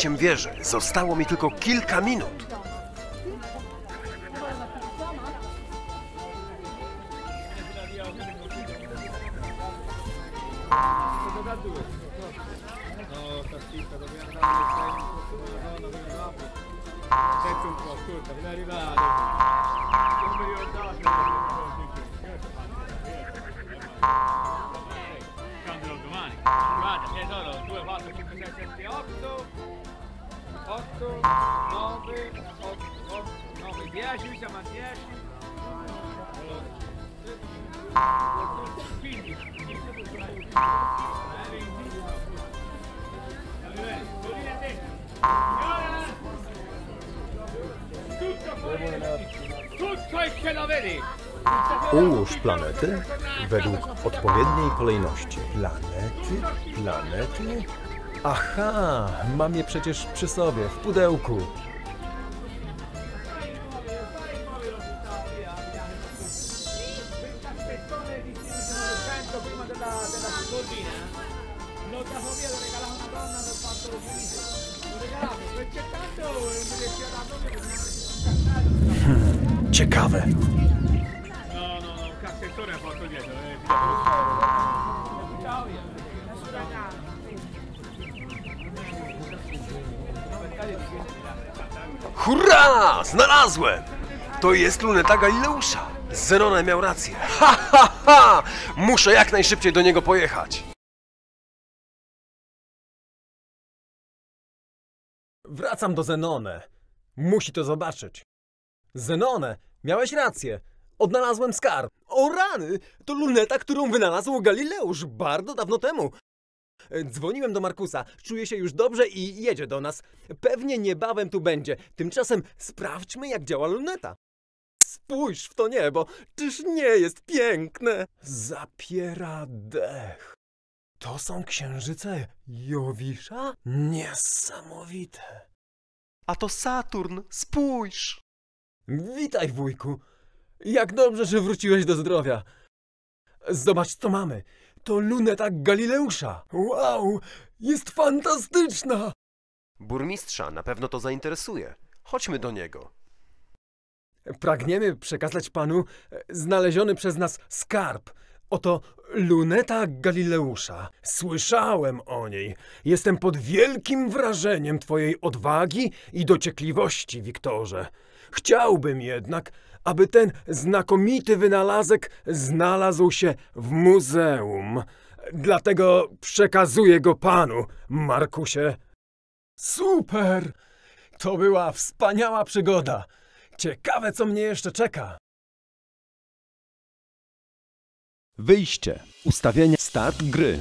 osiągnięciem wieży. Zostało mi tylko kilka minut. Guarda, sono 2, 4, 5, 6, 7, 8. 8, 9, 8, 9, 10, siamo a 10. 15. Tutto è che lo vedi! Ułóż planety według odpowiedniej kolejności. Planety, planety. Aha, mam je przecież przy sobie, w pudełku. è Ciekawe. No, no, no, cassettone ha fatto dietro, eh. Hurra! Znalazłem! To jest luneta Galileusza. Zenon miał rację. Ha, ha, ha! Muszę jak najszybciej do niego pojechać. Wracam do Zenone. Musi to zobaczyć. Zenone, miałeś rację. Odnalazłem skarb. O rany! To luneta, którą wynalazł Galileusz bardzo dawno temu. Dzwoniłem do Markusa. Czuje się już dobrze i jedzie do nas. Pewnie niebawem tu będzie. Tymczasem sprawdźmy, jak działa luneta. Spójrz w to niebo. Czyż nie jest piękne? Zapiera dech. To są księżyce Jowisza? Niesamowite. A to Saturn, spójrz! Witaj, wujku. Jak dobrze, że wróciłeś do zdrowia. Zobacz, co mamy. To luneta Galileusza. Wow, jest fantastyczna. Burmistrza na pewno to zainteresuje. Chodźmy do niego. Pragniemy przekazać panu e, znaleziony przez nas skarb. Oto luneta Galileusza. Słyszałem o niej. Jestem pod wielkim wrażeniem twojej odwagi i dociekliwości, Wiktorze. Chciałbym jednak, aby ten znakomity wynalazek znalazł się w muzeum. Dlatego przekazuję go panu, Markusie. Super! To była wspaniała przygoda. Ciekawe, co mnie jeszcze czeka. Wyjście. Ustawienia. Start gry.